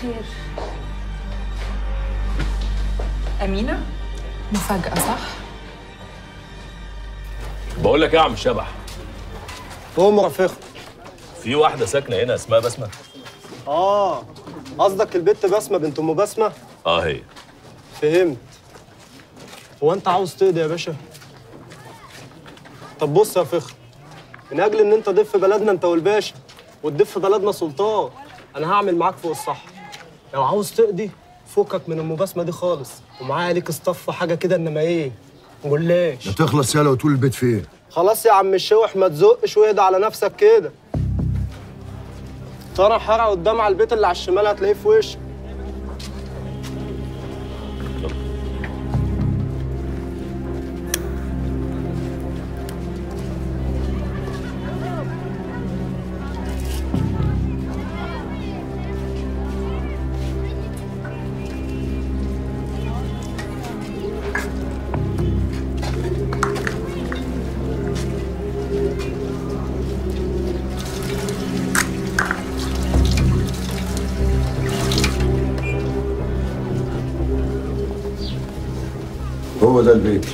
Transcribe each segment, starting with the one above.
خير أمينة؟ مفاجأة صح؟ بقول لك إيه يا عم الشبح قوم رفيق في واحدة ساكنة هنا اسمها بسمة. آه قصدك البت بسمة بنت أم بسمة؟ آه هي. فهمت. هو أنت عاوز تقضي يا باشا؟ طب بص يا فخر من أجل إن أنت ضيف في بلدنا أنت والباشا وتضيف في بلدنا سلطان أنا هعمل معاك فوق الصح لو عاوز تقضي فكك من ام بسمه دي خالص. ومعايا ليك اصطف حاجة كده إنما إيه؟ جلاش ما تخلص يالا وتقول البيت فين؟ خلاص يا عم الشوح ما تزقش واهدى على نفسك كده. ترى حرق قدام على البيت اللي على الشمال هتلاقيه في وشك. هو ده البيت.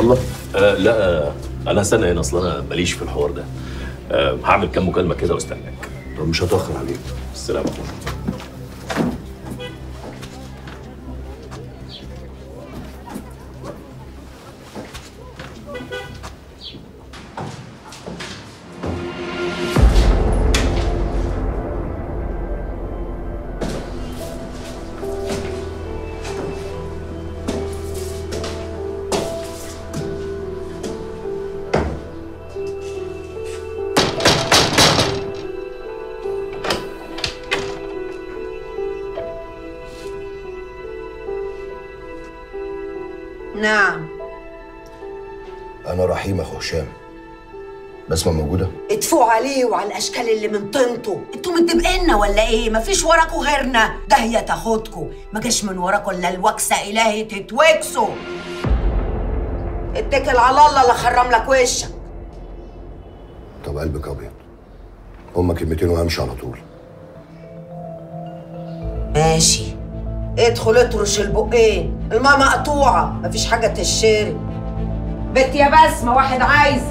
يلا. آه لا آه أنا هستنى هنا اصل أنا ماليش في الحوار ده. آه هعمل كام مكالمة كده واستناك. طب مش هتأخر عليك. السلام عليكم. نعم. أنا رحيم أخو هشام. بسمه موجودة؟ ادفوا عليه وعلى الأشكال اللي من طينته أنتوا متدبقنا ولا إيه؟ مفيش وراكوا غيرنا. ده هي تاخدكوا. ما جاش من وراكوا إلا الوكسة إلهي تتوكسوا. اتكل على الله لا خرم لك وشك. طب قلبك أبيض. هما كلمتين وهمشي على طول. ماشي. ادخل اطرش البقين. الماء مقطوعه مفيش حاجة تشرب بنت يا بسمة واحد عايز.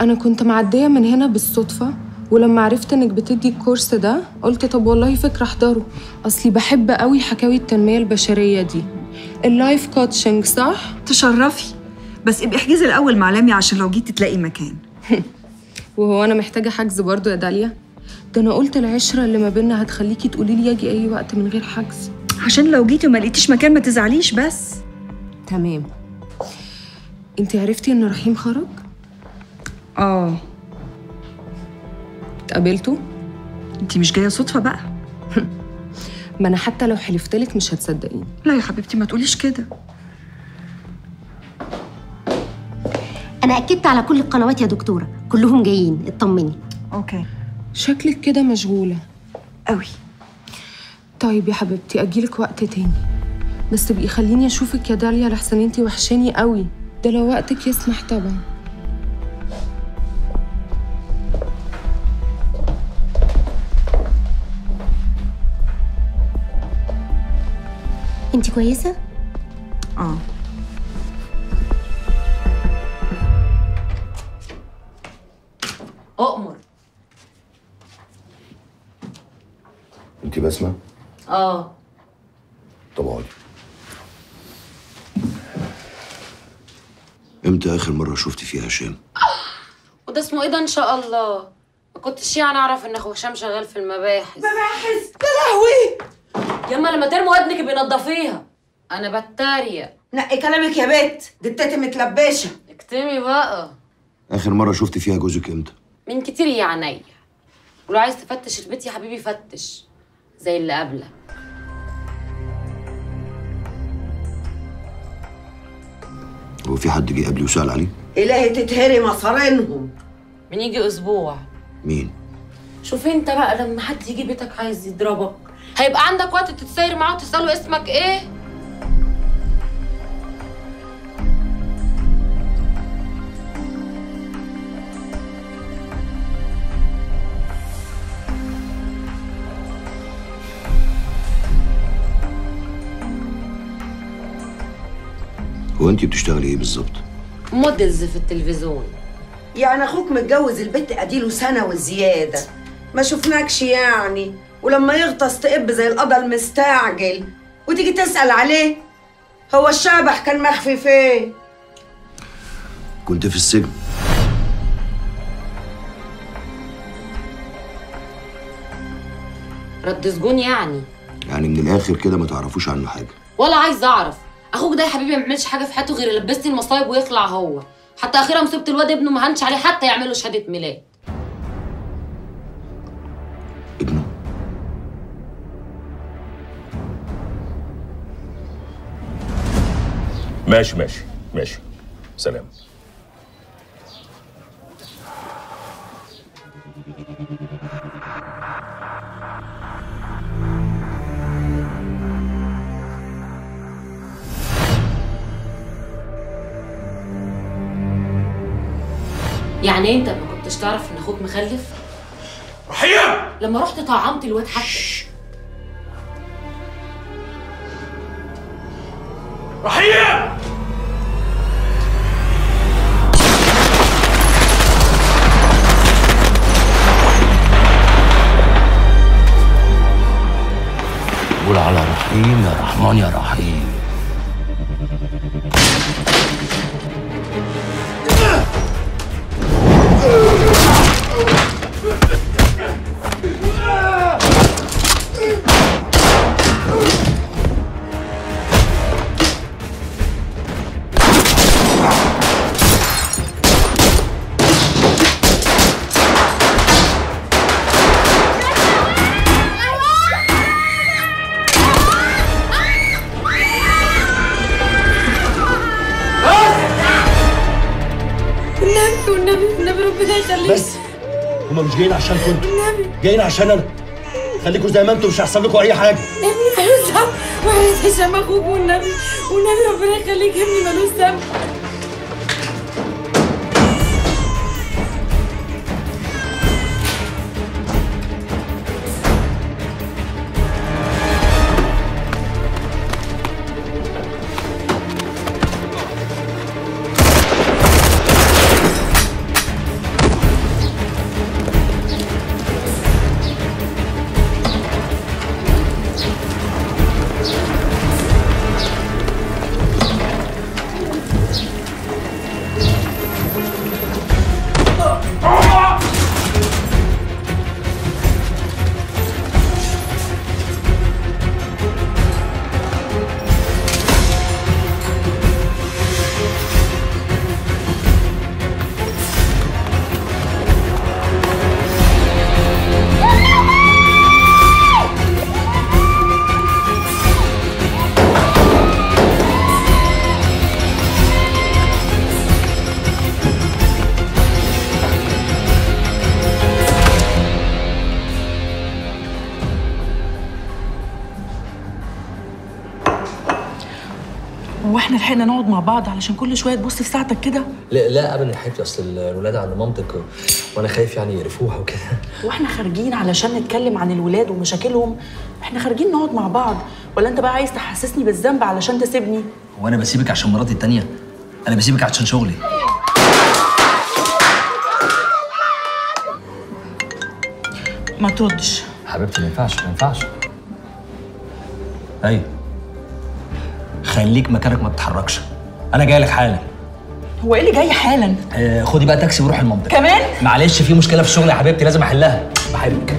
أنا كنت معدية من هنا بالصدفة ولما عرفت إنك بتدي الكورس ده قلت طب والله فكرة أحضره. أصلي بحب قوي حكاوي التنمية البشرية دي. ال life coaching صح؟ تشرفي. بس ابقي احجزي الأول مع لمي عشان لو جيتي تلاقي مكان. وهو أنا محتاجة حجز برضو يا داليا؟ ده أنا قلت العشرة اللي ما بينا هتخليكي تقولي لي أجي أي وقت من غير حجز. عشان لو جيتي وما لقيتيش مكان ما تزعليش بس. تمام. انت عرفتي إن رحيم خرج؟ آه. اتقابلتوا؟ انتي مش جاية صدفة بقى. ما أنا حتى لو حلفتلك مش هتصدقيني. لا يا حبيبتي ما تقوليش كده. أنا أكدت على كل القنوات يا دكتورة. كلهم جايين اطمني. أوكي. شكلك كده مشغولة. قوي طيب يا حبيبتي أجيلك وقت تاني. بس تبقي خليني أشوفك يا داليا لحسن أنتي وحشاني قوي ده لو وقتك يسمح طبعا. انت كويسة؟ آه. أؤمر. انت بسمة؟ آه. طب اقعدي. إمتى آخر مرة شفتي فيها هشام؟ وده اسمه إيه ده؟ إن شاء الله. ما كنتش يعني أعرف إن أخو هشام شغال في المباحث. مباحث؟ يا لهوي! ياما لما ترموا ودنك بينضفيها أنا بتريق. نقي كلامك يا بت دي التاتي متلبشة. اكتمي بقى. آخر مرة شفتي فيها جوزك إمتى؟ من كتير يا عينيا. ولو عايز تفتش البيت يا حبيبي فتش. زي اللي قبلك. هو في حد جه قبلي وسأل عليه؟ إلهي تتهري مصارينهم. من يجي أسبوع. مين؟ شوف أنت بقى لما حد يجي بيتك عايز يضربك. هيبقى عندك وقت تتساير معاه وتسأله اسمك إيه؟ هو انت بتشتغلي إيه بالظبط؟ موديلز في التلفزيون. يعني أخوك متجوز البت اديله سنه وزيادة. ما شفناكش يعني. ولما يغطس تقب زي القضا المستعجل. وتيجي تسأل عليه هو الشبح كان مخفي فين كنت في السجن. رد سجون يعني. يعني من الآخر كده ما تعرفوش عنه حاجة. ولا عايز أعرف. أخوك ده يا حبيبي ما بيعملش حاجة في حياته غير يلبسني المصايب ويخلع هو. حتى أخيرا مصيبه الواد ابنه ما هنش عليه حتى يعمل له شهادة ميلاد. ابنه؟ ماشي ماشي ماشي. سلام. يعني انت ما كنتش تعرف ان أخوك مخلف؟ رحيم لما رحت طعمت الواد حتى. رحيم قول على رحيم يا رحمن يا رحيم. مش جايين عشان كنتوا جايين عشان أنا. خليكوا زي ما أنتوا مش هيحصل لكم أي حاجة. ابني ملوش ذنب. وحياة هشام أخوك والنبي والنبي ربنا يخليك ابني ملوش ذنب. لحقنا نقعد مع بعض علشان كل شوية تبص في ساعتك كده؟ لا لا ابدا يا حبيبتي أصل الولاد عند مامتك وأنا خايف يعني يقرفوها وكده. وإحنا خارجين علشان نتكلم عن الولاد ومشاكلهم إحنا خارجين نقعد مع بعض. ولا انت بقى عايز تحسسني بالذنب علشان تسيبني؟ وأنا بسيبك عشان مراتي التانية؟ أنا بسيبك عشان شغلي. ما تردش. حبيبتي ما ينفعش ما ينفعش. أيوه. خليك مكانك ما تتحركش. أنا جاي لك حالا. هو إيه اللي جاي حالا؟ آه خدي بقى تاكسي وروحي المنطقة. كمان؟ معلش في مشكلة في الشغل يا حبيبتي لازم أحلها. بحبك.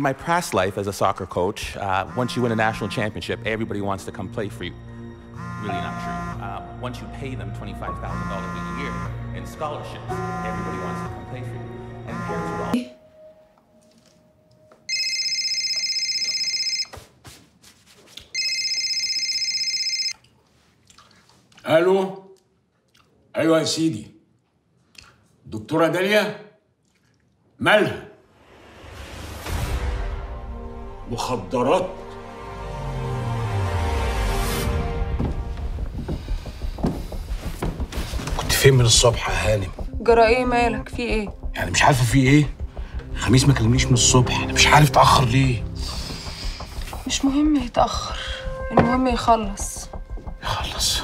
In my past life as a soccer coach, uh, once you win a national championship, everybody wants to come play for you. Really not true. Uh, once you pay them $25,000 a year in scholarships, everybody wants to come play for you. And parents would all. الو ايوه يا سيدي دكتوره داليا مالها مخدرات. كنت فين من الصبح يا هانم؟ جرى إيه مالك؟ في إيه؟ يعني مش عارفة في إيه؟ خميس ما كلمنيش من الصبح أنا مش عارف اتاخر ليه. مش مهم يتأخر المهم يخلص. خلص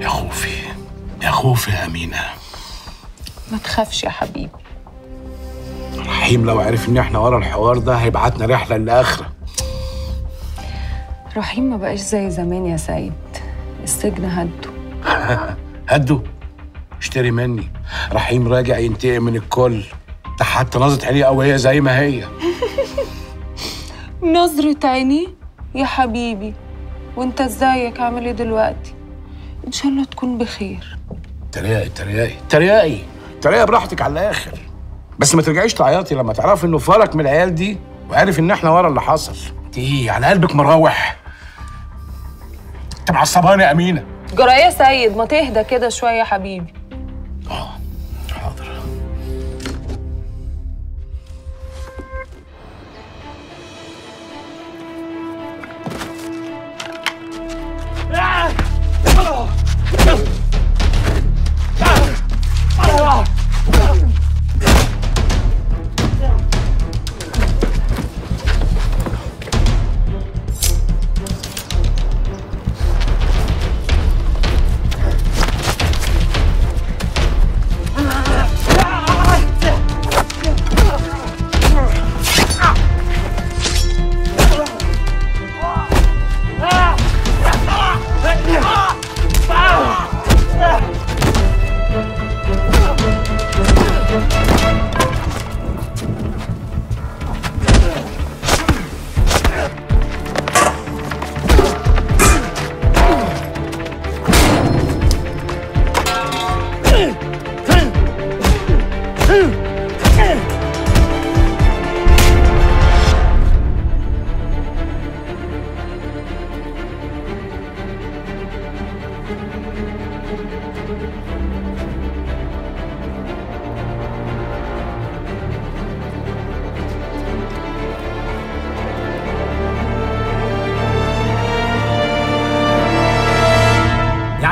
يا خوفي يا خوفي يا أمينة. ما تخافش يا حبيبي. رحيم لو عرف ان إحنا ورا الحوار ده هيبعتنا رحلة للآخرة. رحيم ما بقاش زي زمان يا سيد السجن هده هدوا اشتري مني. رحيم راجع ينتقم من الكل. ده حتى نظرة عينيه قوية زي ما هي. نظرة عيني يا حبيبي. وأنت إزيك؟ عامل إيه دلوقتي؟ إن شاء الله تكون بخير. تريقي تريقي تريقي. تريقي براحتك على الآخر. بس ما ترجعيش تعيطي لما تعرفي إنه فرق من العيال دي وعارف إن إحنا ورا اللي حصل. انت إيه على قلبك مراوح أنت معصباني يا أمينة. جرى إيه يا سيد ما تهدى كده شوية يا حبيبي.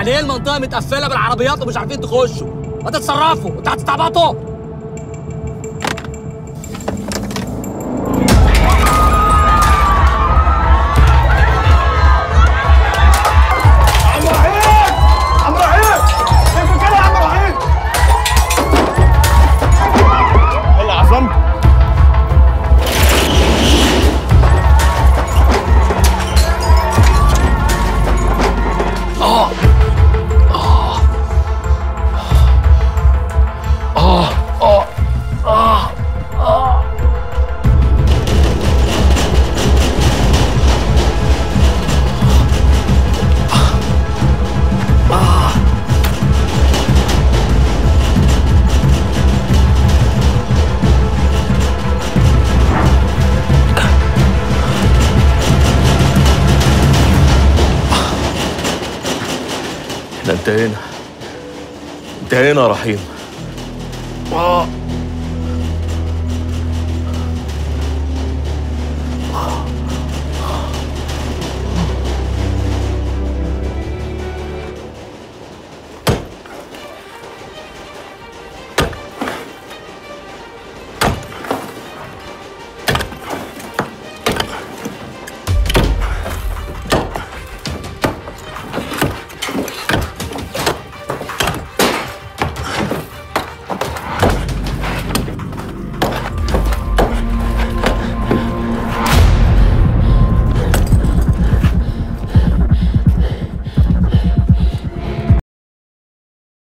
يعني إيه المنطقة متقفلة بالعربيات ومش عارفين تخشوا. ما تتصرفوا. أنتوا هتستعبطوا. انتهينا. انتهينا يا رحيم. آه